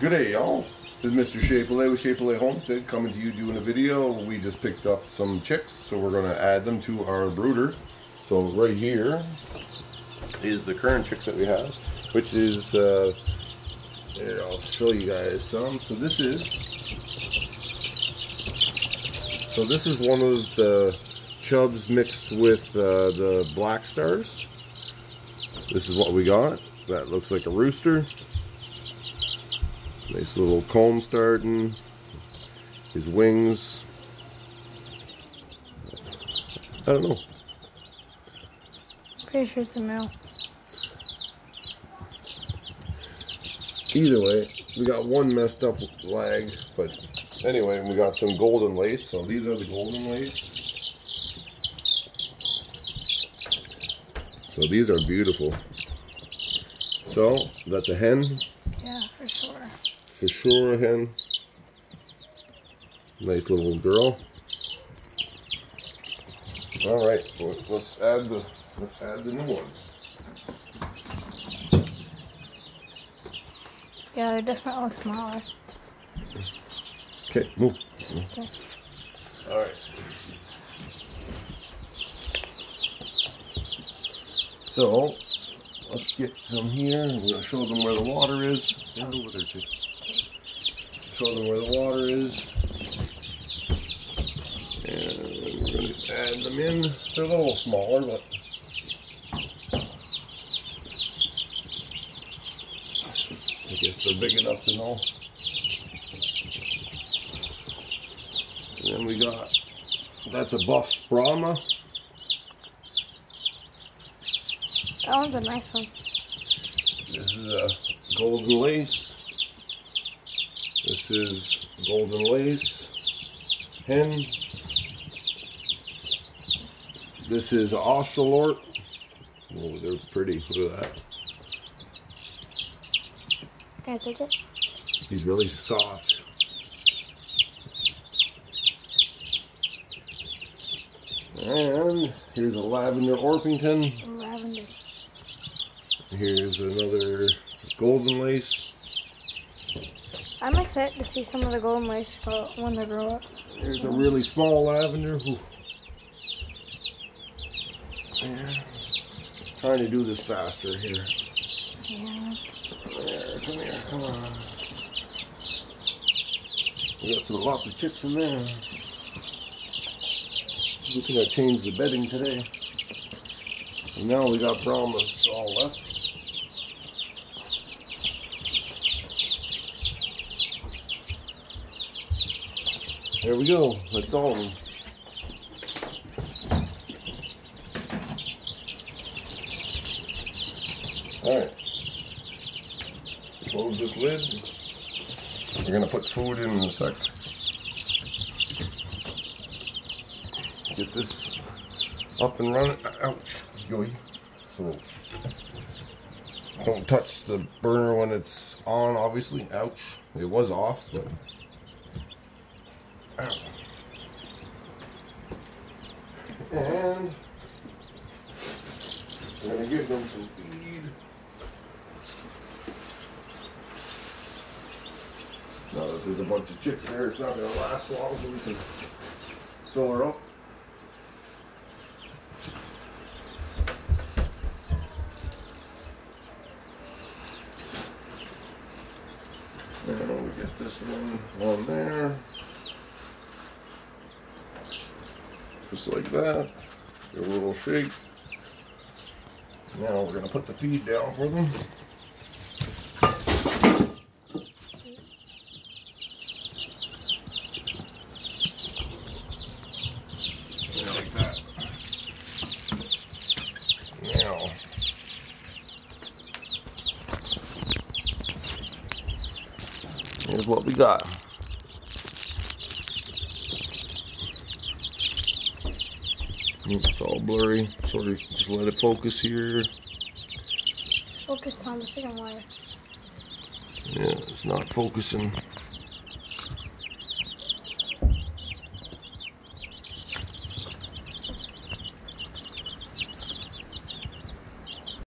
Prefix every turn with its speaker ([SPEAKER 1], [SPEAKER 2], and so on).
[SPEAKER 1] Good day, y'all. This is Mr. Chez Poulet with Chez Poulet Homestead coming to you doing a video. We just picked up some chicks, so we're going to add them to our brooder. So right here is the current chicks that we have, which is, uh, here, I'll show you guys some. So this is, so this is one of the chubs mixed with uh, the black stars. This is what we got. That looks like a rooster. Nice little comb starting. His wings. I don't know.
[SPEAKER 2] Pretty sure it's a male.
[SPEAKER 1] Either way, we got one messed up leg, but anyway, we got some golden lace. So these are the golden lace. So these are beautiful. So that's a hen.
[SPEAKER 2] For sure.
[SPEAKER 1] Hen. Nice little girl. All right, so let's add the let's add the new ones.
[SPEAKER 2] Yeah, they're definitely smaller.
[SPEAKER 1] Okay, move.
[SPEAKER 2] Okay.
[SPEAKER 1] All right. So let's get some here. We're gonna show them where the water is. Stand over there, too. Show them where the water is. And we're gonna add them in. They're a little smaller, but I guess they're big enough to know. And then we got that's a buff Brahma.
[SPEAKER 2] That one's a nice one.
[SPEAKER 1] This is a golden lace. This is golden lace. Hen. This is Australorp. Oh, they're pretty. Look at that.
[SPEAKER 2] Can I touch it?
[SPEAKER 1] He's really soft. And here's a lavender Orpington.
[SPEAKER 2] Lavender.
[SPEAKER 1] Here's another golden lace.
[SPEAKER 2] I'm excited to see some of the golden lace when they grow up.
[SPEAKER 1] There's a really small lavender. Ooh. Yeah. Trying to do this faster here.
[SPEAKER 2] Yeah.
[SPEAKER 1] There, come here, come on. We got some lots of chicks in there. We Looking at change the bedding today. And now we got Brahmas all left. There we go. That's all of them. Alright. Close this lid. We're gonna put food in in a sec. Get this up and running. Ouch. Yoy. So don't touch the burner when it's on, obviously. Ouch. It was off, but. And we're gonna give them some feed. Now that there's a bunch of chicks there, it's not gonna last long, so we can fill her up. And we get this one on there. Just like that. Give it a little shake. Now we're gonna put the feed down for them. Like that. Now. Here's what we got. It's all blurry. Sort of just let it focus here.
[SPEAKER 2] Focus on the chicken wire.
[SPEAKER 1] Yeah, it's not focusing.